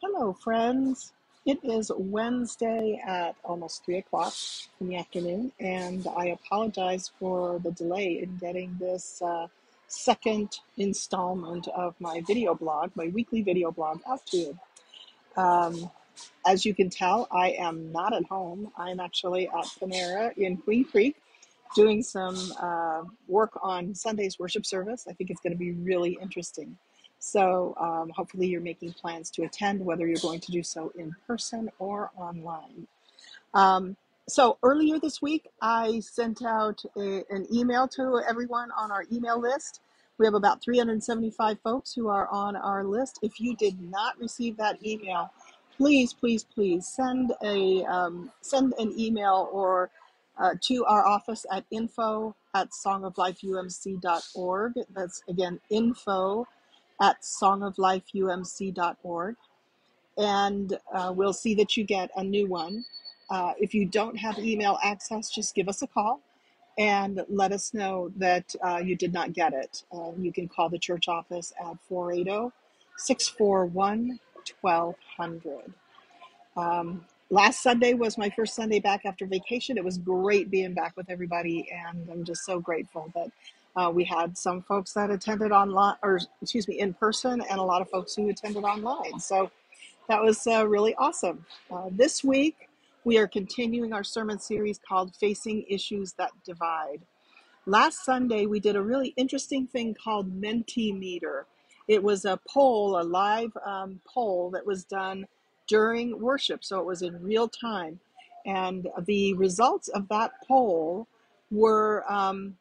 Hello, friends. It is Wednesday at almost 3 o'clock in the afternoon, and I apologize for the delay in getting this uh, second installment of my video blog, my weekly video blog, out to you. Um, as you can tell, I am not at home. I'm actually at Panera in Queen Creek doing some uh, work on Sunday's worship service. I think it's going to be really interesting. So, um, hopefully, you're making plans to attend, whether you're going to do so in person or online. Um, so earlier this week, I sent out a, an email to everyone on our email list. We have about 375 folks who are on our list. If you did not receive that email, please, please, please send a um, send an email or uh, to our office at info at songoflifeumc.org. That's again info at songoflifeumc.org and uh, we'll see that you get a new one. Uh, if you don't have email access, just give us a call and let us know that uh, you did not get it. Uh, you can call the church office at 480 641 1200. Um, last Sunday was my first Sunday back after vacation. It was great being back with everybody, and I'm just so grateful that uh, we had some folks that attended online, or excuse me, in person, and a lot of folks who attended online. So that was uh, really awesome. Uh, this week, we are continuing our sermon series called Facing Issues That Divide. Last Sunday, we did a really interesting thing called Mentimeter. It was a poll, a live um, poll that was done during worship, so it was in real time. And the results of that poll were. Um,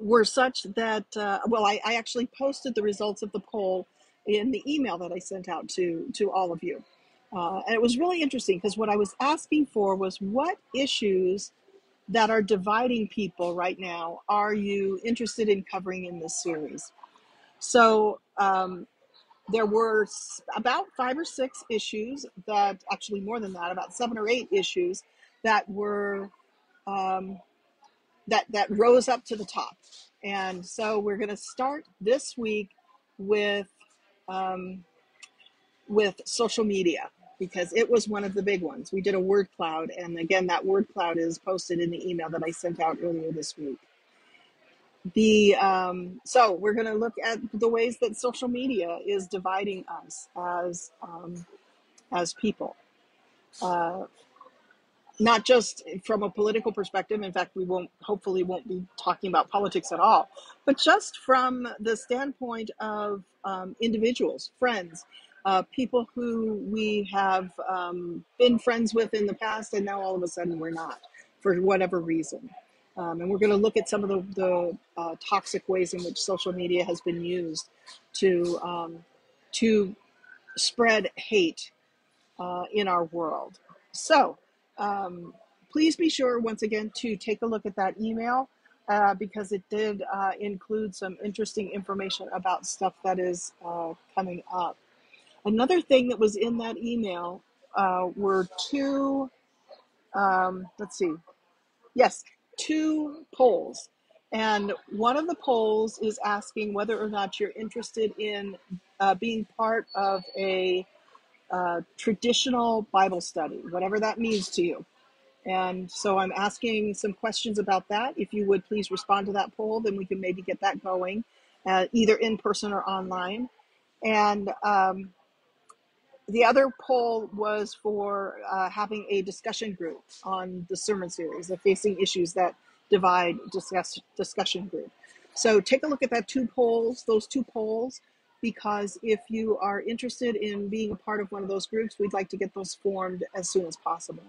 were such that uh, well I, I actually posted the results of the poll in the email that i sent out to to all of you. Uh, and it was really interesting because what i was asking for was what issues that are dividing people right now are you interested in covering in this series? So um, there were about five or six issues that actually more than that about seven or eight issues that were um, that that rose up to the top. And so we're going to start this week with um, with social media because it was one of the big ones. We did a word cloud, and again, that word cloud is posted in the email that I sent out earlier this week. The um, so we're going to look at the ways that social media is dividing us as um, as people. Uh, not just from a political perspective. In fact, we won't, hopefully, won't be talking about politics at all, but just from the standpoint of um, individuals, friends, uh, people who we have um, been friends with in the past, and now all of a sudden we're not for whatever reason. Um, and we're going to look at some of the, the uh, toxic ways in which social media has been used to um, to spread hate uh, in our world. So, um, please be sure once again to take a look at that email uh, because it did uh, include some interesting information about stuff that is uh, coming up. Another thing that was in that email uh, were two, um, let's see, yes, two polls. And one of the polls is asking whether or not you're interested in uh, being part of a traditional Bible study, whatever that means to you. And so I'm asking some questions about that. If you would please respond to that poll, then we can maybe get that going, uh, either in person or online. And um, the other poll was for uh, having a discussion group on the sermon series, the Facing Issues That Divide discuss, discussion group. So take a look at that two polls, those two polls, because if you are interested in being a part of one of those groups, we'd like to get those formed as soon as possible.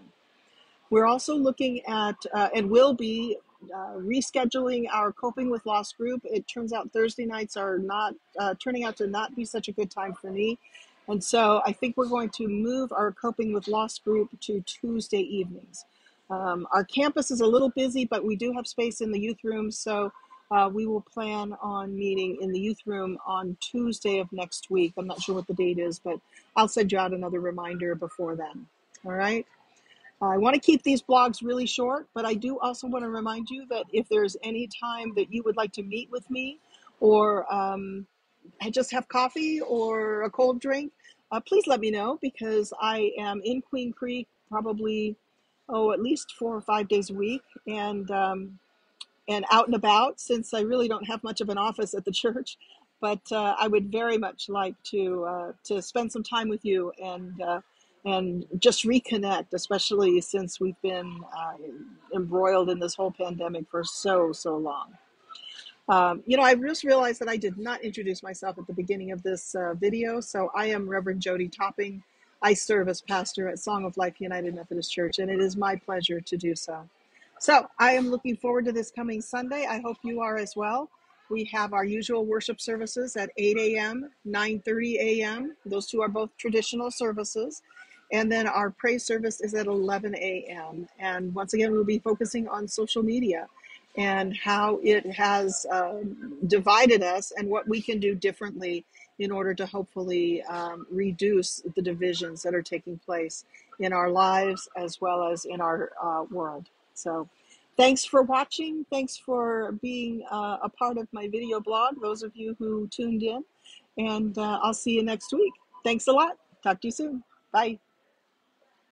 We're also looking at, uh, and will be uh, rescheduling our coping with loss group. It turns out Thursday nights are not uh, turning out to not be such a good time for me. And so I think we're going to move our coping with loss group to Tuesday evenings. Um, our campus is a little busy, but we do have space in the youth room. So uh, we will plan on meeting in the youth room on Tuesday of next week. I'm not sure what the date is, but I'll send you out another reminder before then. All right. I want to keep these blogs really short, but I do also want to remind you that if there's any time that you would like to meet with me or um, just have coffee or a cold drink, uh, please let me know because I am in Queen Creek probably, oh, at least four or five days a week. And um, and out and about since I really don't have much of an office at the church. But uh, I would very much like to uh, to spend some time with you and uh, and just reconnect, especially since we've been uh, embroiled in this whole pandemic for so so long. Um, you know, I just realized that I did not introduce myself at the beginning of this uh, video. So I am Reverend Jody Topping. I serve as pastor at Song of Life United Methodist Church, and it is my pleasure to do so. So I am looking forward to this coming Sunday. I hope you are as well. We have our usual worship services at 8 a.m., 9:30 a.m. Those two are both traditional services. And then our praise service is at 11 a.m. And once again, we'll be focusing on social media and how it has um, divided us and what we can do differently in order to hopefully um, reduce the divisions that are taking place in our lives as well as in our uh, world. So thanks for watching. Thanks for being uh, a part of my video blog, those of you who tuned in. And uh, I'll see you next week. Thanks a lot. Talk to you soon. Bye.